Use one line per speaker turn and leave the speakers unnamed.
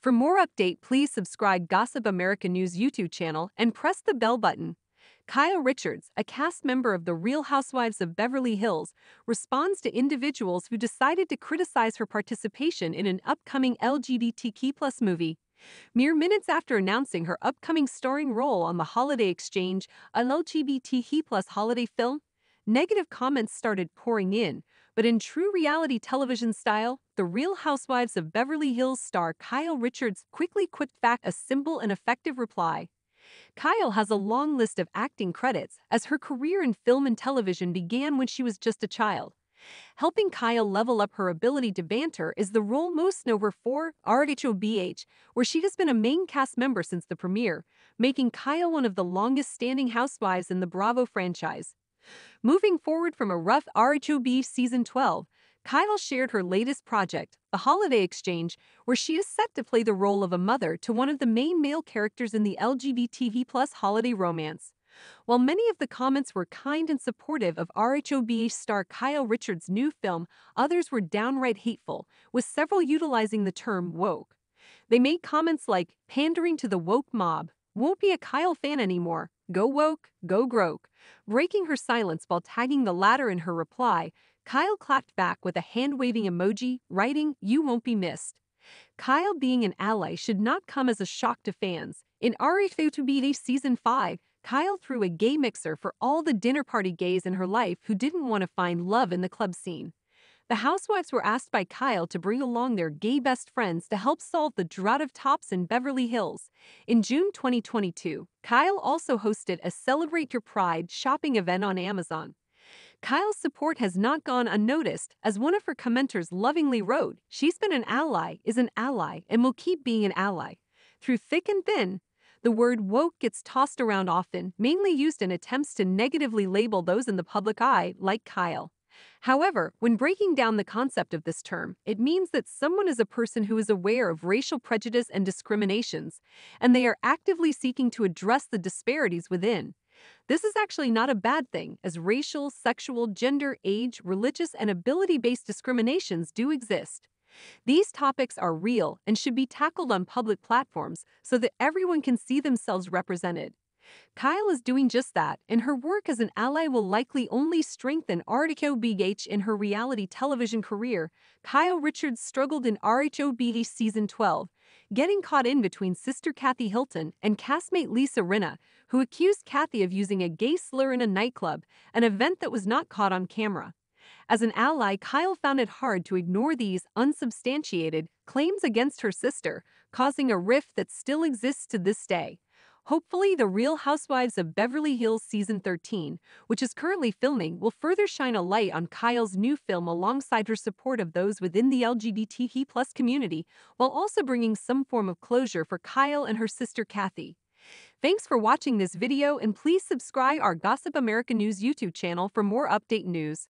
For more update, please subscribe Gossip America News YouTube channel and press the bell button. Kyle Richards, a cast member of The Real Housewives of Beverly Hills, responds to individuals who decided to criticize her participation in an upcoming LGBTQ plus movie. Mere minutes after announcing her upcoming starring role on The Holiday Exchange, a LGBTQ holiday film, negative comments started pouring in, but in true reality television style, the Real Housewives of Beverly Hills star Kyle Richards quickly quipped back a simple and effective reply. Kyle has a long list of acting credits, as her career in film and television began when she was just a child. Helping Kyle level up her ability to banter is the role most known her for RHOBH, where she has been a main cast member since the premiere, making Kyle one of the longest standing housewives in the Bravo franchise. Moving forward from a rough RHOB season 12, Kyle shared her latest project, The Holiday Exchange, where she is set to play the role of a mother to one of the main male characters in the LGBTQ plus holiday romance. While many of the comments were kind and supportive of RHOB star Kyle Richards' new film, others were downright hateful, with several utilizing the term woke. They made comments like, pandering to the woke mob, won't be a Kyle fan anymore, go woke, go groke. Breaking her silence while tagging the latter in her reply, Kyle clapped back with a hand-waving emoji, writing, you won't be missed. Kyle being an ally should not come as a shock to fans. In RHOBH Season 5, Kyle threw a gay mixer for all the dinner party gays in her life who didn't want to find love in the club scene. The housewives were asked by Kyle to bring along their gay best friends to help solve the drought of tops in Beverly Hills. In June 2022, Kyle also hosted a Celebrate Your Pride shopping event on Amazon. Kyle's support has not gone unnoticed, as one of her commenters lovingly wrote, She's been an ally, is an ally, and will keep being an ally. Through thick and thin, the word woke gets tossed around often, mainly used in attempts to negatively label those in the public eye, like Kyle. However, when breaking down the concept of this term, it means that someone is a person who is aware of racial prejudice and discriminations, and they are actively seeking to address the disparities within. This is actually not a bad thing, as racial, sexual, gender, age, religious, and ability based discriminations do exist. These topics are real and should be tackled on public platforms so that everyone can see themselves represented. Kyle is doing just that, and her work as an ally will likely only strengthen RHOBH in her reality television career. Kyle Richards struggled in RHOBH season 12, getting caught in between sister Kathy Hilton and castmate Lisa Rinna, who accused Kathy of using a gay slur in a nightclub, an event that was not caught on camera. As an ally, Kyle found it hard to ignore these unsubstantiated claims against her sister, causing a rift that still exists to this day. Hopefully, The Real Housewives of Beverly Hills Season 13, which is currently filming, will further shine a light on Kyle's new film alongside her support of those within the LGBTQ plus community, while also bringing some form of closure for Kyle and her sister Kathy. Thanks for watching this video and please subscribe our Gossip America News YouTube channel for more update news.